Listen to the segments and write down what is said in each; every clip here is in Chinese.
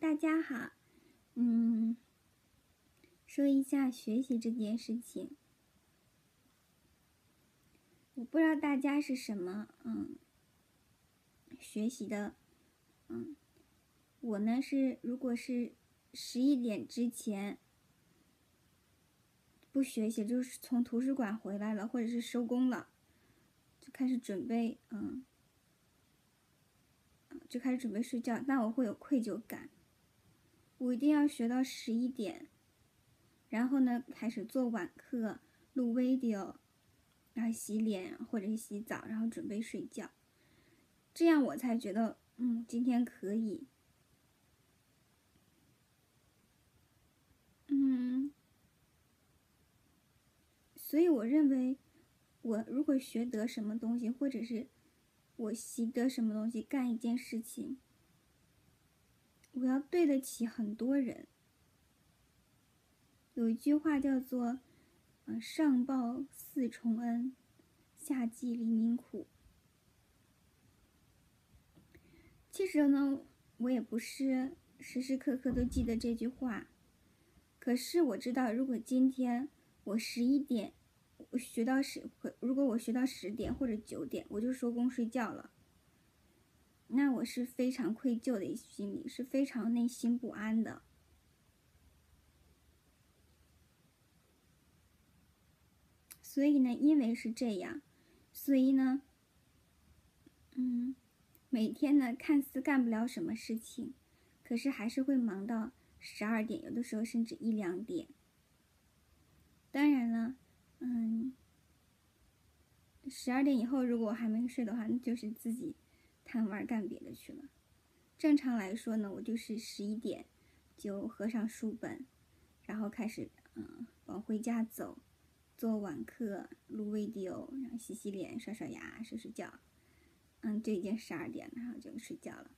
大家好。嗯，说一下学习这件事情。我不知道大家是什么，嗯，学习的，嗯，我呢是，如果是十一点之前不学习，就是从图书馆回来了，或者是收工了，就开始准备，嗯，就开始准备睡觉，那我会有愧疚感。我一定要学到十一点，然后呢，开始做晚课，录 video。然后洗脸或者是洗澡，然后准备睡觉，这样我才觉得，嗯，今天可以。嗯，所以我认为，我如果学得什么东西，或者是我习得什么东西，干一件事情，我要对得起很多人。有一句话叫做。上报四重恩，下济黎民苦。其实呢，我也不是时时刻刻都记得这句话。可是我知道，如果今天我十一点我学到十，如果我学到十点或者九点，我就收工睡觉了，那我是非常愧疚的心理，是非常内心不安的。所以呢，因为是这样，所以呢，嗯，每天呢看似干不了什么事情，可是还是会忙到十二点，有的时候甚至一两点。当然了，嗯，十二点以后如果我还没睡的话，那就是自己贪玩干别的去了。正常来说呢，我就是十一点就合上书本，然后开始嗯往回家走。做晚课，录 video，然后洗洗脸、刷刷牙、睡睡觉，嗯，就已经十二点了，然后就睡觉了。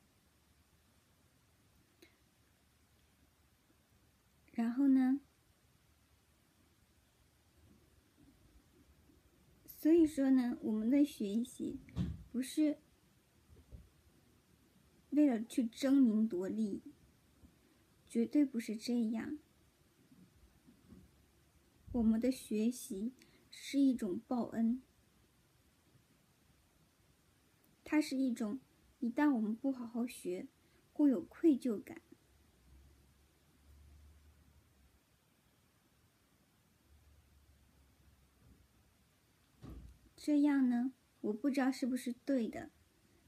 然后呢？所以说呢，我们的学习不是为了去争名夺利，绝对不是这样。我们的学习是一种报恩，它是一种一旦我们不好好学，会有愧疚感。这样呢，我不知道是不是对的，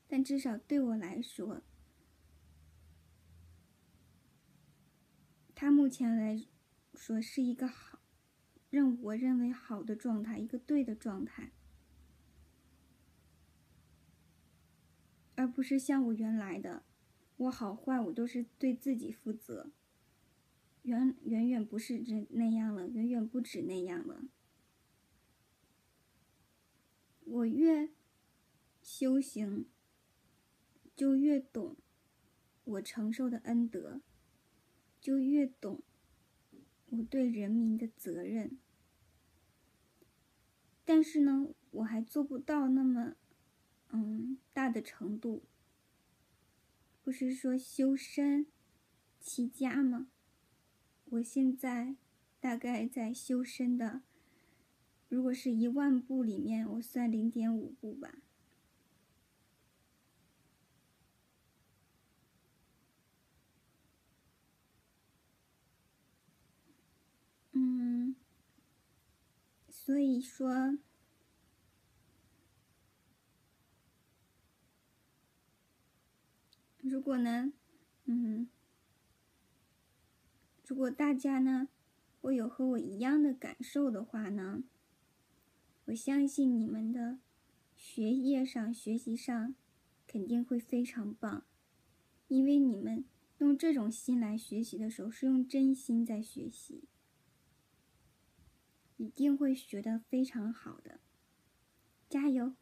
但至少对我来说，它目前来说是一个好。让我认为好的状态，一个对的状态，而不是像我原来的，我好坏我都是对自己负责。远远远不是这那样了，远远不止那样了。我越修行，就越懂我承受的恩德，就越懂。我对人民的责任，但是呢，我还做不到那么，嗯，大的程度。不是说修身齐家吗？我现在大概在修身的，如果是一万步里面，我算零点五步吧。所以说，如果呢，嗯，如果大家呢，会有和我一样的感受的话呢，我相信你们的学业上、学习上肯定会非常棒，因为你们用这种心来学习的时候，是用真心在学习。一定会学得非常好的，加油！